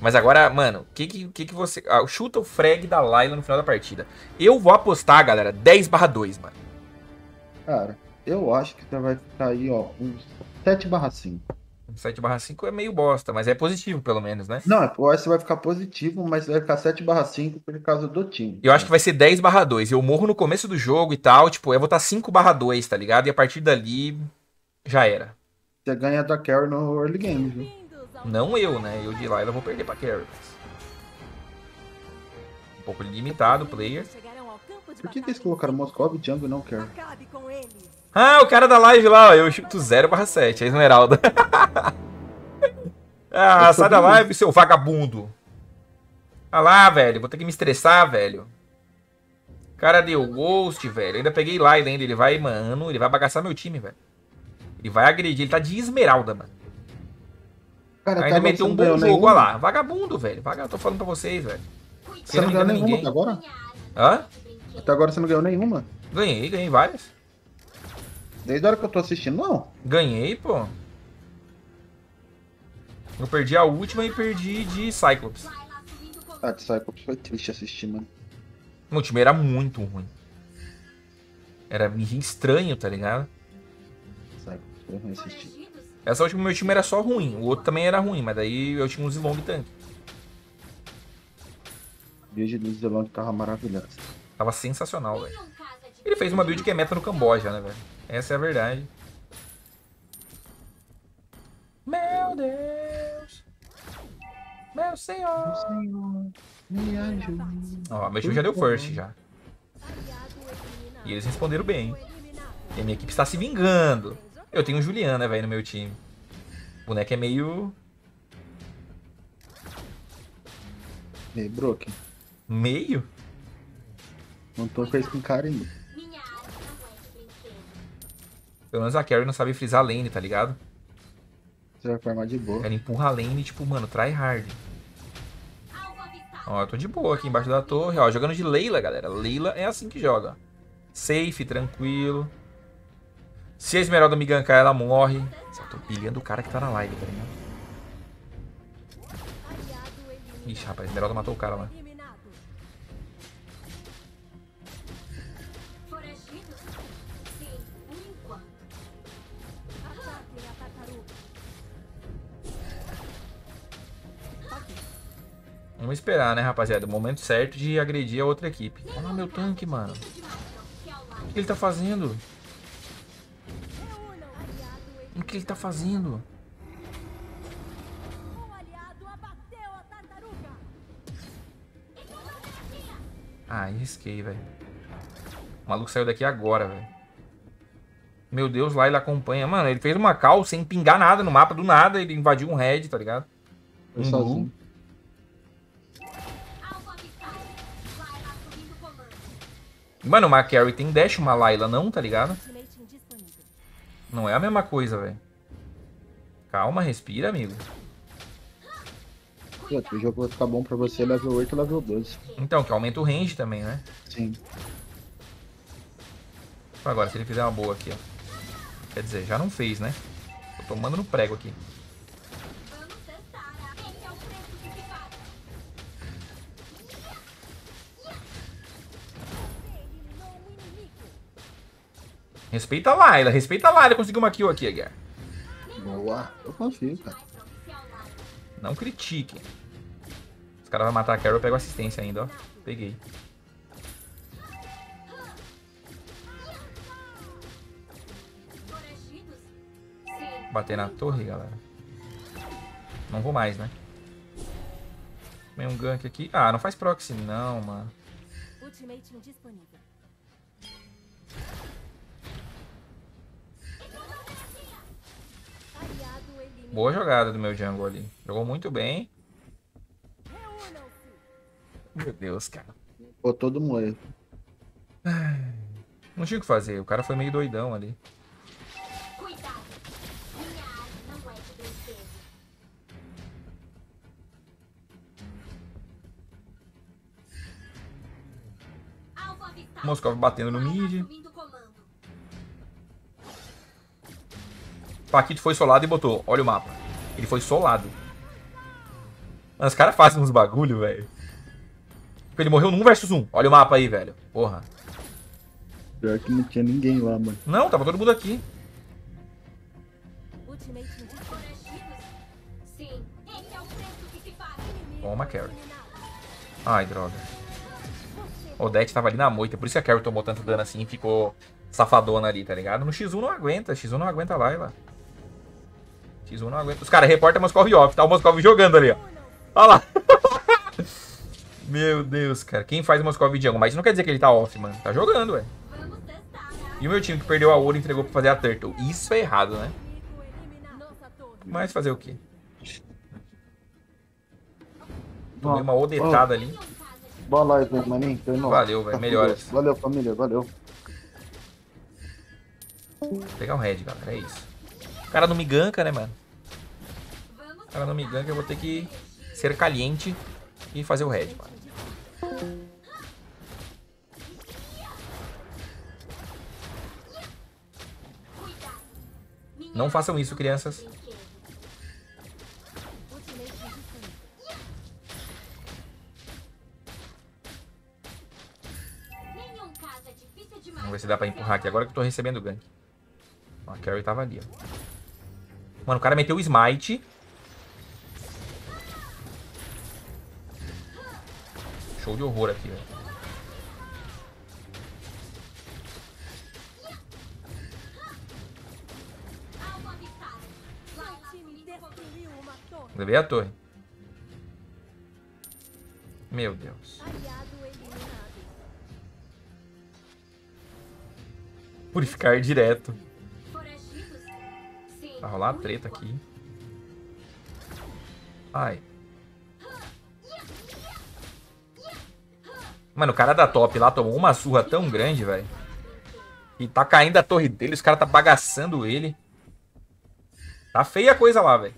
Mas agora, mano, o que, que, que, que você. Ah, chuta o frag da Layla no final da partida. Eu vou apostar, galera, 10 barra 2, mano. Cara, eu acho que você vai ficar aí, ó, uns 7 barra 5. 7 barra 5 é meio bosta, mas é positivo, pelo menos, né? Não, eu acho que você vai ficar positivo, mas vai ficar 7 barra 5 por causa do time. Eu acho que vai ser 10 barra 2. Eu morro no começo do jogo e tal, tipo, eu vou estar 5 barra 2, tá ligado? E a partir dali, já era. Você ganha da Carry no early game, viu? Não eu, né? Eu de lá eu vou perder pra Carry. Um pouco limitado o player. Por que, que eles colocaram Moscov e Jungle e não Carry? Ah, o cara da live lá, ó. Eu chuto 0 barra 7, a Esmeralda. ah, sai da live, seu vagabundo. Ah lá, velho. Vou ter que me estressar, velho. O cara deu ghost, velho. ainda peguei Lyle ainda. Ele vai, mano, ele vai bagaçar meu time, velho. Ele vai agredir. Ele tá de esmeralda, mano. Cara, ainda meteu um bom jogo, nenhuma. olha lá. Vagabundo, velho. Vagabundo, tô falando pra vocês, velho. Você não, não ganhou nenhuma até agora? Hã? Até agora você não ganhou nenhuma? Ganhei, ganhei várias. Desde a hora que eu tô assistindo, não. Ganhei, pô. Eu perdi a última e perdi de Cyclops. Ah, de Cyclops foi triste assistir, mano. O time era muito ruim. Era estranho, tá ligado? Cyclops foi ruim assistir. Essa última meu time era só ruim. O outro também era ruim, mas daí eu tinha um Zilong tanque. O build do Zilong tava maravilhoso. Tava sensacional, velho. Ele fez uma build que é meta no Camboja, né, velho? Essa é a verdade. Meu Deus. Meu senhor. Meu senhor. Me ajuda. Ó, meu time já deu first já. E eles responderam bem. E a minha equipe está se vingando. Eu tenho Juliana, velho, no meu time. O boneco é meio... Meio broken. Meio? Não tô com esse com cara ainda. Pelo menos a Carrie não sabe frisar a lane, tá ligado? Você vai farmar de boa. Ela empurra a lane, tipo, mano, try hard. Ó, eu tô de boa aqui embaixo da torre, ó, jogando de Leila, galera. Leila é assim que joga. Safe, tranquilo. Se a Esmeralda me gankar, ela morre. Só tô pilhando o cara que tá na live, tá ligado? Ixi, rapaz, a Esmeralda matou o cara lá. Vamos esperar, né, rapaziada? O momento certo de agredir a outra equipe. Olha lá meu tanque, mano. O que ele tá fazendo? Que ele tá fazendo? Ah, risquei, velho. O maluco saiu daqui agora, velho. Meu Deus, lá ele acompanha. Mano, ele fez uma cal sem pingar nada no mapa, do nada. Ele invadiu um red, tá ligado? Um blue. Mano, uma Carry tem dash, uma Layla não, tá ligado? Não é a mesma coisa, velho. Calma, respira, amigo. O jogo vai ficar bom pra você level 8 e level 12. Então, que aumenta o range também, né? Sim. Agora, se ele fizer uma boa aqui, ó. Quer dizer, já não fez, né? Tô tomando no prego aqui. Respeita a Layla, respeita a Layla. Conseguiu uma kill aqui, Aguiar. Boa, eu confio, cara. Não critiquem. Os caras vão matar a Carol, eu pego assistência ainda, ó. Peguei. Bater na torre, galera. Não vou mais, né? Tem um gank aqui. Ah, não faz proxy não, mano. Boa jogada do meu jungle ali. Jogou muito bem. Meu Deus, cara. Pô, todo mundo. Não tinha o que fazer. O cara foi meio doidão ali. Moscov batendo no mid. Paquito foi solado e botou. Olha o mapa. Ele foi solado. Mas os caras fazem uns bagulho, velho. Ele morreu num versus um. Olha o mapa aí, velho. Porra. Pior que não tinha ninguém lá, mano. Não, tava todo mundo aqui. Toma, Carry. Ai, droga. O Odete tava ali na moita, por isso que a Carry tomou tanto dano assim e ficou safadona ali, tá ligado? No X1 não aguenta, X1 não aguenta lá, lá. X1 não aguenta. Os caras reportam Moscov off, tá o Moscov jogando ali, ó. Olha lá. Meu Deus, cara. Quem faz Moscov jungle? Mas isso não quer dizer que ele tá off, mano. Tá jogando, ué. E o meu time que perdeu a ouro entregou pra fazer a Turtle. Isso é errado, né? Mas fazer o quê? Tomei uma odetada ali. Boa live, maninho? Valeu, velho. Tá com Melhoras. Valeu, família. Valeu. Vou pegar um red, galera. É isso. O cara não me ganka, né, mano? O cara não me ganka, eu vou ter que ser caliente e fazer o red, mano. Não façam isso, crianças. É. Vamos ver se dá pra empurrar aqui agora que eu tô recebendo gank. Ó, a Carry tava ali, ó. Mano, o cara meteu o smite. Show de horror aqui, velho. Levei a torre. Meu Deus. Purificar direto. Vai rolar treta aqui. Ai. Mano, o cara da top lá tomou uma surra tão grande, velho. E tá caindo a torre dele, os caras tá bagaçando ele. Tá feia a coisa lá, velho.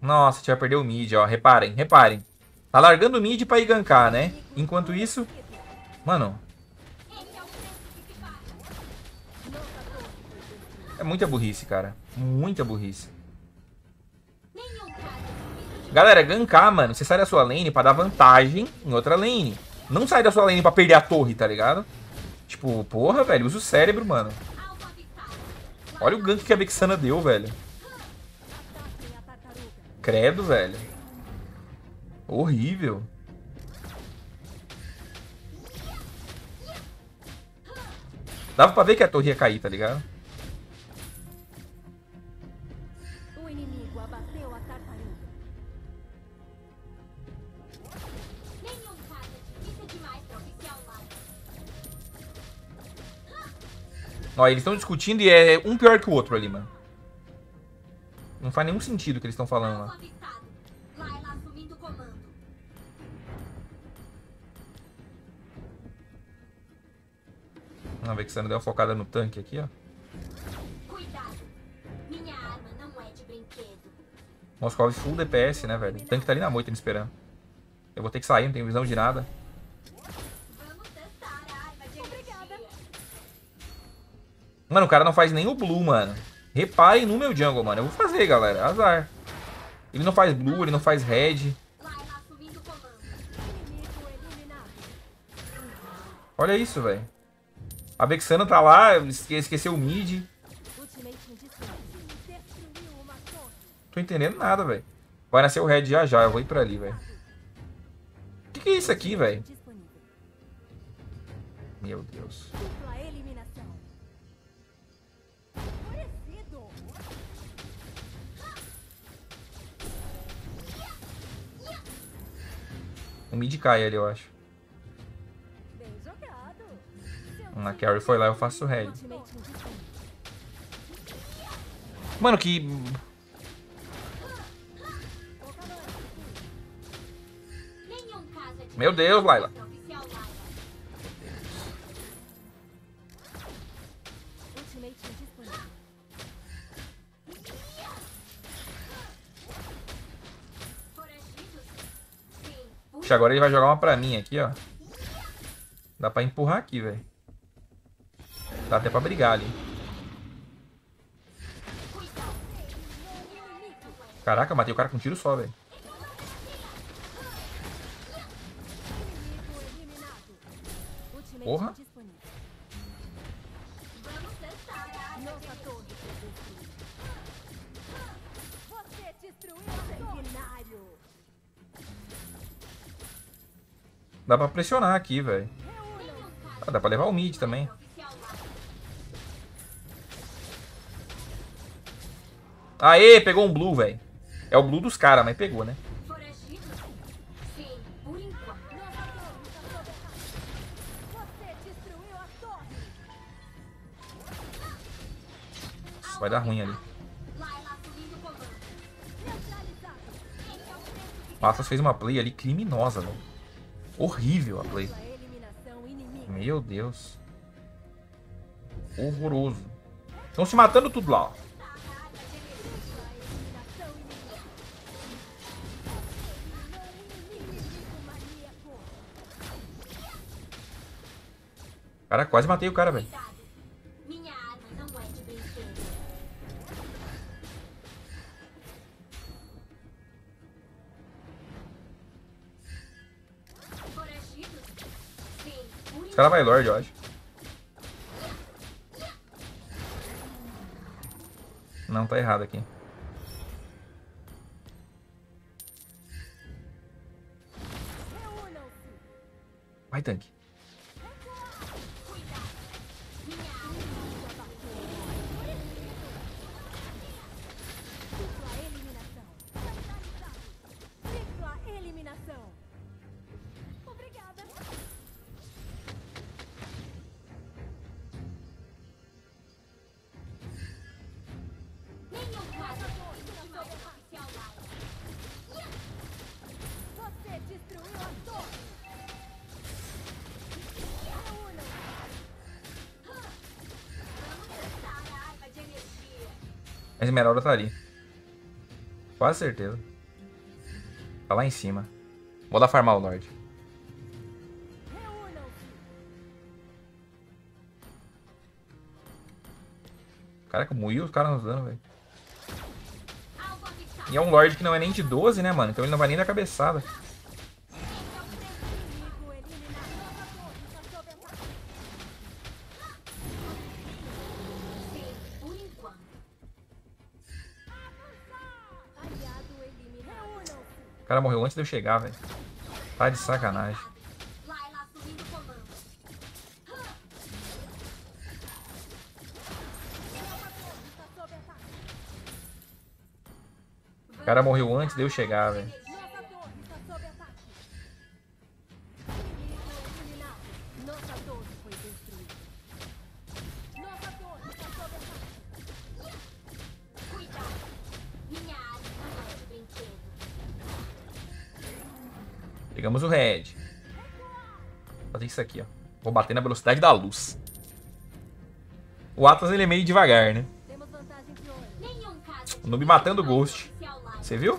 Nossa, a gente vai perder o mid, ó. Reparem, reparem. Tá largando o mid pra ir gankar, né? Enquanto isso... Mano, é muita burrice, cara. Muita burrice. Galera, gankar, mano, você sai da sua lane pra dar vantagem em outra lane. Não sai da sua lane pra perder a torre, tá ligado? Tipo, porra, velho, usa o cérebro, mano. Olha o gank que a Vexana deu, velho. Credo, velho. Horrível. Dava pra ver que a torre ia cair, tá ligado? É. Ó, eles estão discutindo e é um pior que o outro ali, mano. Não faz nenhum sentido o que eles estão falando lá. A Vexana deu uma focada no tanque aqui, ó. Cuidado. Minha arma não é de brinquedo. Moscov full DPS, né, velho? O tanque tá ali na moita me esperando. Eu vou ter que sair, não tenho visão de nada. Vamos. Mano, o cara não faz nem o blue, mano. Reparem no meu jungle, mano. Eu vou fazer, galera. Azar. Ele não faz blue, ele não faz red. Olha isso, velho. A Vexana tá lá, esque- esqueceu o mid. Tô entendendo nada, velho. Vai nascer o red já já, eu vou ir pra ali, velho. O que, que é isso aqui, velho? Meu Deus. O mid cai ali, eu acho. Seu A time Carry foi lá, eu faço indispensable. Mano, que... Meu Deus, Laila. Puxa, agora ele vai jogar uma pra mim aqui, ó. Dá pra empurrar aqui, velho. Dá até pra brigar ali. Caraca, matei o cara com um tiro só, velho. Porra. Dá pra pressionar aqui, velho. Ah, dá pra levar o mid também. Aê, pegou um blue, velho. É o blue dos caras, mas pegou, né? Vai dar ruim ali. Atlas fez uma play ali criminosa, velho. Horrível a play. Meu Deus. Horroroso. Estão se matando tudo lá, ó. Cara, quase matei o cara, velho. Os caras vai Lorde, eu acho. Não, tá errado aqui. Vai, tanque. A Esmeralda tá ali. Quase certeza. Tá lá em cima. Vou dar farmar o Lorde. Caraca, moiu os caras nos dando, velho. E é um Lorde que não é nem de 12, né, mano? Então ele não vai nem dar cabeçada. O cara morreu antes de eu chegar, velho. Tá de sacanagem. O cara morreu antes de eu chegar, velho. Isso aqui, ó. Vou bater na velocidade da luz. O Atlas ele é meio devagar, né? O noob matando o Ghost. Você viu?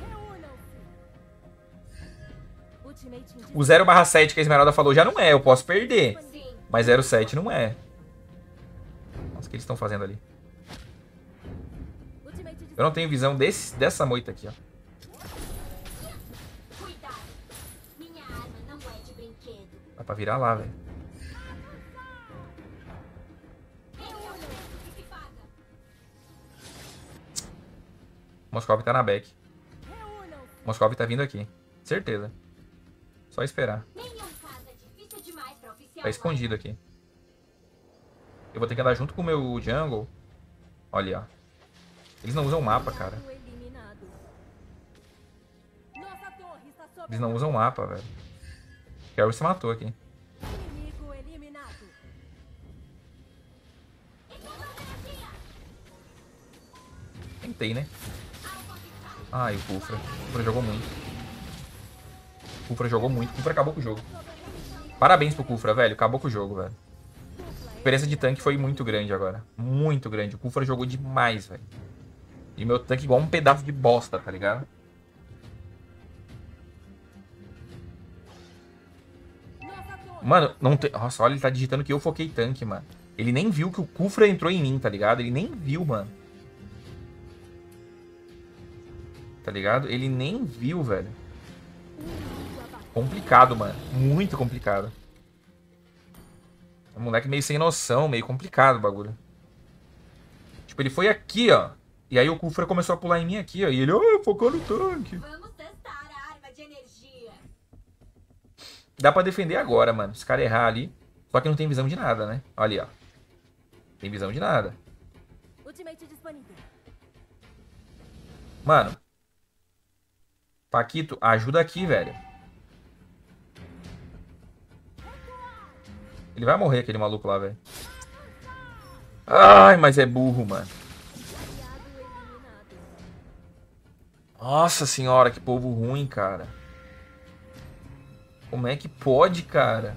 Reúnam-se. Ultimate O 0/7 que a Esmeralda falou já não é. Eu posso perder. Mas 07 não é. Nossa, o que eles estão fazendo ali? Eu não tenho visão desse, dessa moita aqui, ó. Dá pra virar lá, velho. É. Moscov tá na back. Moscov tá vindo aqui. Certeza. Só esperar. É Tá escondido aqui. Eu vou ter que andar junto com o meu jungle. Olha, ó. Eles não usam mapa, cara. Eles não usam mapa, velho. Carol se matou aqui. Tentei, né? Ai, o Kufra. O Kufra jogou muito. O Kufra jogou muito. O Kufra acabou com o jogo. Parabéns pro Kufra, velho. Acabou com o jogo, velho. A diferença de tanque foi muito grande agora. Muito grande. O Kufra jogou demais, velho. E meu tanque igual um pedaço de bosta, tá ligado? Mano, não tem. Nossa, olha, ele tá digitando que eu foquei tanque, mano. Ele nem viu que o Kufra entrou em mim, tá ligado? Ele nem viu, mano. Tá ligado? Ele nem viu, velho. Complicado, mano. Muito complicado. Um moleque meio sem noção, meio complicado o bagulho. Tipo, ele foi aqui, ó. E aí o Kufra começou a pular em mim aqui, ó. E ele, oh, focou no tanque. Vamos testar a arma de energia. Dá pra defender agora, mano. Se o cara errar ali. Só que não tem visão de nada, né? Olha ali, ó. Tem visão de nada. Mano. Paquito, ajuda aqui, velho. Ele vai morrer, aquele maluco lá, velho. Ai, mas é burro, mano. Nossa senhora, que povo ruim, cara. Como é que pode, cara?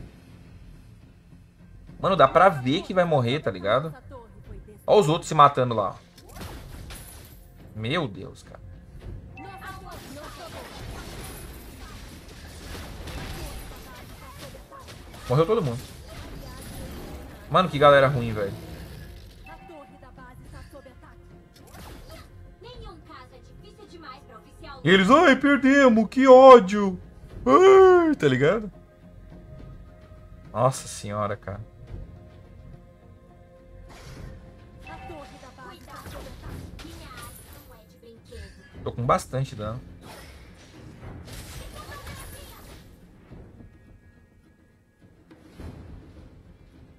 Mano, dá pra ver que vai morrer, tá ligado? Olha os outros se matando lá. ó. Meu Deus, cara. Morreu todo mundo. Mano, que galera ruim, velho. A torre da base está sob ataque. Nenhum caso é eles, ai, perdemos, que ódio. Ai, tá ligado? Nossa senhora, cara. Tô com bastante dano.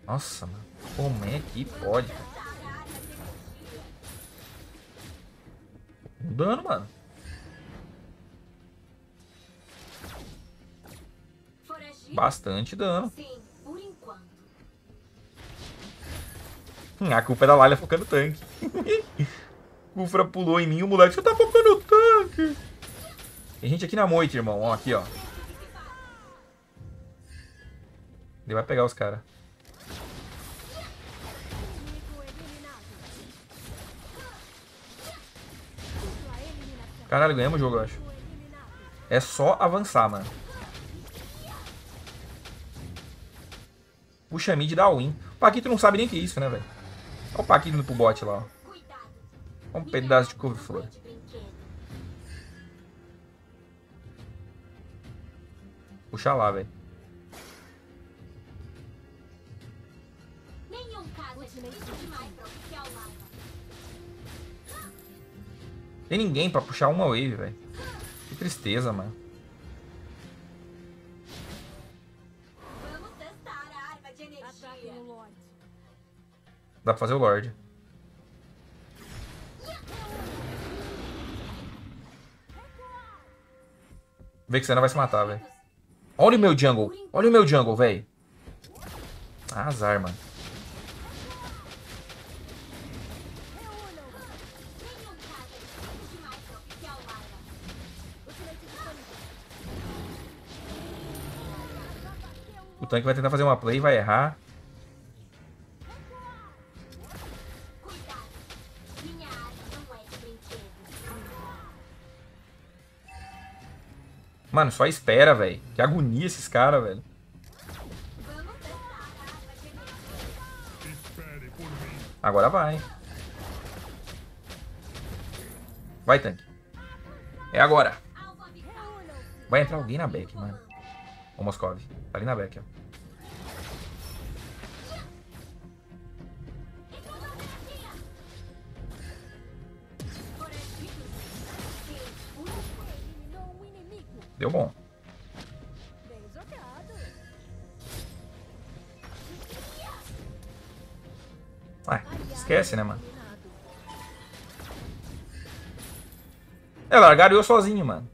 Nossa, mano. Como é que pode? dano, mano. Bastante dano. Sim, por enquanto. Hum, A culpa é da Lalia focando tanque. o Kufra pulou em mim o moleque, você tá focando o tanque. Tem gente aqui na moita, irmão. Ó, aqui, ó. Ele vai pegar os caras. Caralho, ganhamos o jogo, eu acho. É só avançar, mano. Puxa mid dá win. O Paquito não sabe nem que é isso, né, velho? Olha o Paquito indo pro bot lá, ó. Um pedaço de couve-flor. Puxa lá, velho. Tem ninguém pra puxar uma wave, velho. Que tristeza, mano. Dá pra fazer o Lorde. Vê que você não vai se matar, velho. Olha o meu jungle. Olha o meu jungle, velho. Ah, azar, mano. Tanque vai tentar fazer uma play, vai errar. Mano, só espera, velho. Que agonia esses caras, velho. Agora vai. Vai, tanque. É agora. Vai entrar alguém na back, mano. Ô, Moscov. Tá ali na back, ó. Deu bom. Esquece, né, mano? É, largaram eu sozinho, mano.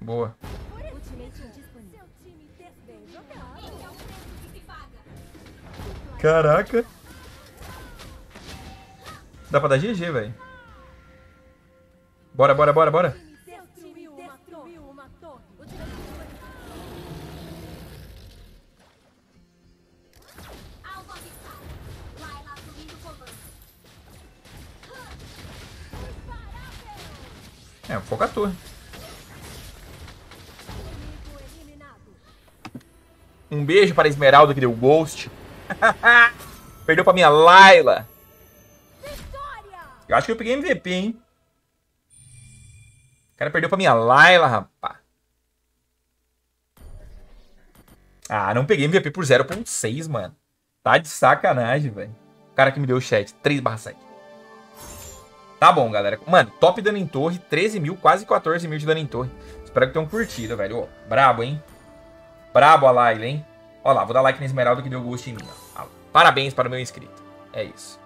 Boa. Caraca. Dá pra dar GG, velho. Bora, bora, bora, bora. Um beijo para a Esmeralda que deu Ghost. Perdeu pra minha. Vitória! Eu acho que eu peguei MVP, hein? O cara perdeu pra minha Layla, rapá. Ah, não peguei MVP por 0.6, mano. Tá de sacanagem, velho. O cara que me deu o chat, 3 barra 7. Tá bom, galera. Mano, top dano em torre, 13 mil, quase 14 mil de dano em torre. Espero que tenham curtido, velho. Ô, brabo, hein? Brabo a Layla, hein? Ó lá, vou dar like na Esmeralda que deu gosto em mim. ó. Parabéns para o meu inscrito. É isso.